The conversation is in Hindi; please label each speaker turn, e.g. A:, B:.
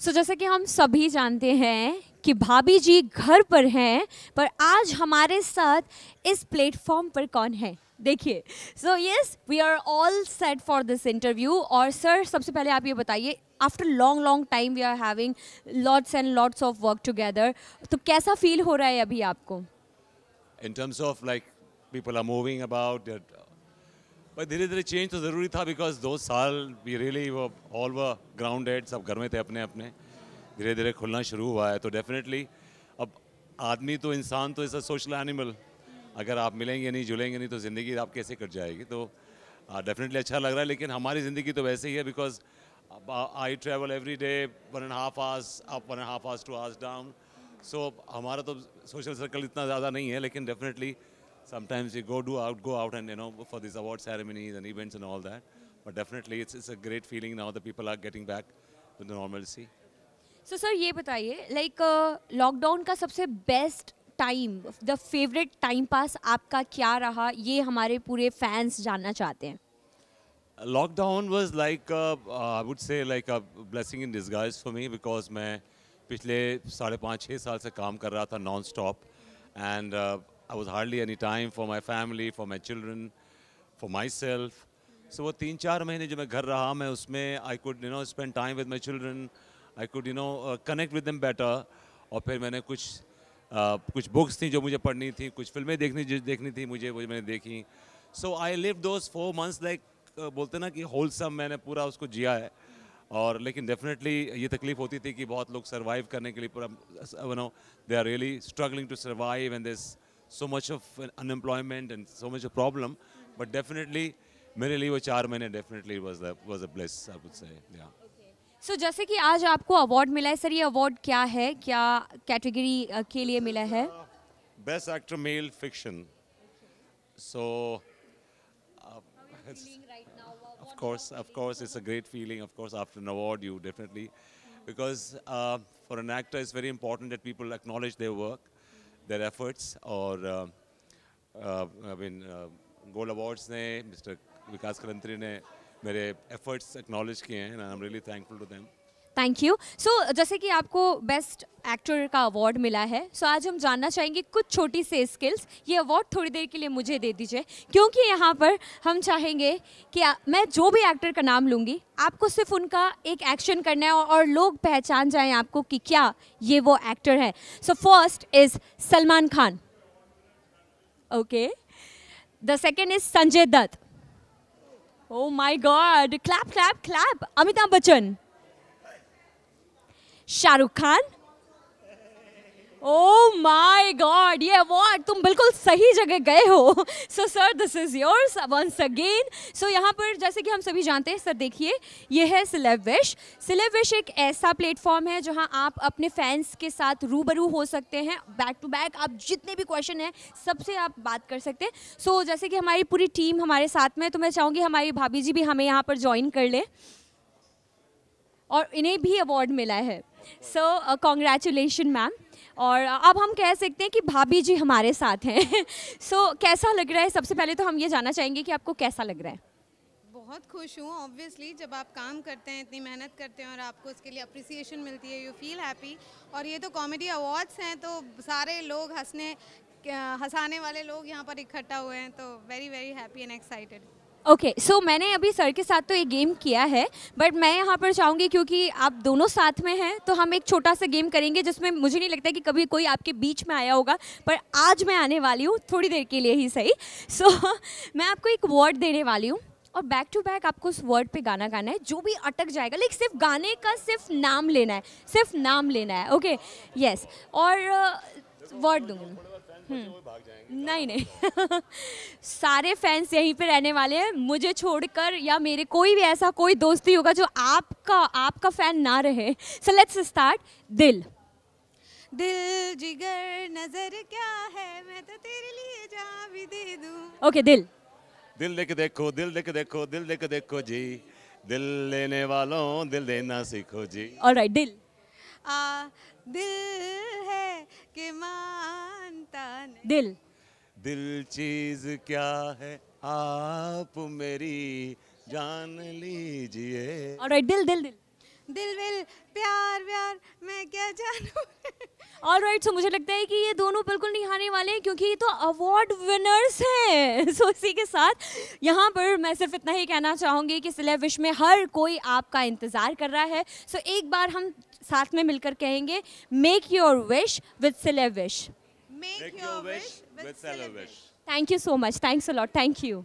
A: सो so, जैसे कि हम सभी जानते हैं कि भाभी जी घर पर हैं पर आज हमारे साथ इस प्लेटफॉर्म पर कौन है? देखिए so yes we are all set for this interview और सर सबसे पहले आप ये बताइए after long long time we are having lots and lots of work together तो कैसा फील हो रहा है अभी आपको?
B: In terms of like people are moving about but धीरे धीरे चेंज तो ज़रूरी था बिकॉज़ दो साल वी रियली वो ऑल व ग्राउंडेड सब घर में थे अपने अपने धीरे धीरे खुलना शुरू हुआ है तो डेफिनेटली अब आदमी तो इंसान तो इज़ अ सोशल एनिमल अगर आप मिलेंगे नहीं, जुलेंगे नहीं तो ज़िंदगी आप कैसे कट जाएगी? तो डेफिनेटली अच्छा लग रहा है, लेकिन हमारी ज़िंदगी तो वैसे ही है because I travel every day one and half hours up one and half hours two hours down so हमारा तो सोशल सर्कल इतना ज़्यादा नहीं है, लेकिन definitely sometimes you go do out go out and you know for these award ceremonies and events and all that but definitely it's, it's a great feeling now that people are getting back to the normalcy
A: so sir ये बताइए लाइक लॉकडाउन का सबसे best time the favourite time pass आपका क्या रहा ये हमारे पूरे फैंस जानना चाहते हैं
B: lockdown was like uh, uh, I would say like a blessing in disguise for me because मैं पिछले साढ़े पाँच छः साल से काम कर रहा था non stop and I was hardly any time for my family for my children for myself so वो तीन चार महीने जो मैं घर रहा मैं उसमें I could you know spend time with my children I could you know connect with them better और फिर मैंने कुछ uh, कुछ बुक्स थी जो मुझे पढ़नी थी कुछ फ़िल्में देखनी जो देखनी थी मुझे वो मैंने देखी। So I live those four months like बोलते ना कि होलसम मैंने पूरा उसको जिया है। और लेकिन डेफिनेटली ये तकलीफ़ होती थी कि बहुत लोग सर्वाइव करने के लिए पूरा no they are really struggling to survive and this So much of unemployment and so much of problem but definitely मेरे लिए वो चार महीने definitely was was a bless I would say या
A: सो जैसे कि आज आपको अवार्ड मिला है सर ये अवार्ड क्या है क्या कैटेगरी के लिए मिला है
B: Best actor male fiction. So, uh, it's- of course, of course, it's a great feeling. Of course, after an award, you definitely, because uh, for an actor, it's very important that people acknowledge their work, their efforts. Or, uh, uh, I mean, uh, Gold Awards ने Mr. विकास करंत्री ने मेरे efforts acknowledge किए हैं, and I'm really thankful to them.
A: Thank you so जैसे कि आपको बेस्ट एक्टर का अवार्ड मिला है सो so, आज हम जानना चाहेंगे कुछ छोटी से स्किल्स ये अवार्ड थोड़ी देर के लिए मुझे दे दीजिए क्योंकि यहाँ पर हम चाहेंगे कि मैं जो भी एक्टर का नाम लूँगी आपको सिर्फ़ उनका एक एक्शन करना है और, और लोग पहचान जाएँ आपको कि क्या ये वो एक्टर है। So first is Salman Khan okay the second is Sanjay Dutt oh my god clap clap clap Amitabh Bachchan Shahrukh Khan? Oh my god ये अवार्ड तुम बिल्कुल सही जगह गए हो। So sir this is yours once again so यहाँ पर जैसे कि हम सभी जानते हैं सर देखिए ये है सिलेब विश सिलेब विश एक ऐसा प्लेटफॉर्म है जहाँ आप अपने फैंस के साथ रूबरू हो सकते हैं बैक टू बैक आप जितने भी क्वेश्चन हैं सबसे आप बात कर सकते हैं। सो so, जैसे कि हमारी पूरी टीम हमारे साथ में तो मैं चाहूँगी हमारी भाभी जी भी हमें यहाँ पर ज्वाइन कर लें। और इन्हें भी अवार्ड मिला है। सो कॉन्ग्रेचुलेशन मैम और अब हम कह सकते हैं कि भाभी जी हमारे साथ हैं। सो so, कैसा लग रहा है? सबसे पहले तो हम ये जानना चाहेंगे कि आपको कैसा लग रहा है।
C: बहुत खुश हूँ ऑब्वियसली जब आप काम करते हैं इतनी मेहनत करते हैं और आपको उसके लिए अप्रिसिएशन मिलती है यू फील हैप्पी और ये तो कॉमेडी अवार्ड्स हैं तो सारे लोग हंसने हंसाने वाले लोग यहाँ पर इकट्ठा हुए हैं तो very very happy and excited
A: okay so मैंने अभी सर के साथ तो एक गेम किया है बट मैं यहाँ पर चाहूँगी क्योंकि आप दोनों साथ में हैं तो हम एक छोटा सा गेम करेंगे जिसमें मुझे नहीं लगता कि कभी कोई आपके बीच में आया होगा पर आज मैं आने वाली हूँ थोड़ी देर के लिए ही सही सो so, मैं आपको एक वर्ड देने वाली हूँ और बैक टू बैक आपको उस वर्ड पे गाना गाना है जो भी अटक जाएगा लाइक सिर्फ़ गाने का सिर्फ़ नाम लेना है सिर्फ़ नाम लेना है ओके okay, यस yes, और वर्ड दूँगी हम्म। नहीं नहीं। सारे फैंस यहीं पे रहने वाले हैं। मुझे छोड़कर या मेरे कोई भी ऐसा कोई दोस्ती होगा जो आपका आपका फ़ैन ना रहे। सो लेट्स स्टार्ट दिल।
C: दिल जिगर नज़र क्या है? मैं तो तेरे लिए जा भी दे दूँ।
A: ओके दिल।
B: दिल देख देखो दिल देख देखो दिल देख देखो जी। दिल लेने वालों दिल देना सीखो जी।
A: ऑलराइट दिल।
C: आ दिल है कि मानता नहीं।
A: दिल।
B: दिल चीज़ क्या है आप मेरी जान लीजिए।
A: और दिल दिल दिल।
C: दिल विल प्यार प्यार मैं क्या जानू?
A: ऑल राइट सो मुझे लगता है कि ये दोनों बिल्कुल नहीं हारने वाले हैं क्योंकि ये तो अवार्ड विनर्स हैं। सो so, इसी के साथ यहाँ पर मैं सिर्फ़ इतना ही कहना चाहूँगी कि सिले विश में हर कोई आपका इंतज़ार कर रहा है। सो so, एक बार हम साथ में मिलकर कहेंगे make your wish with silly
C: wish.
B: Make your
C: wish
B: wish
C: with
B: with Celebration.
A: Thank you so much thanks a lot thank you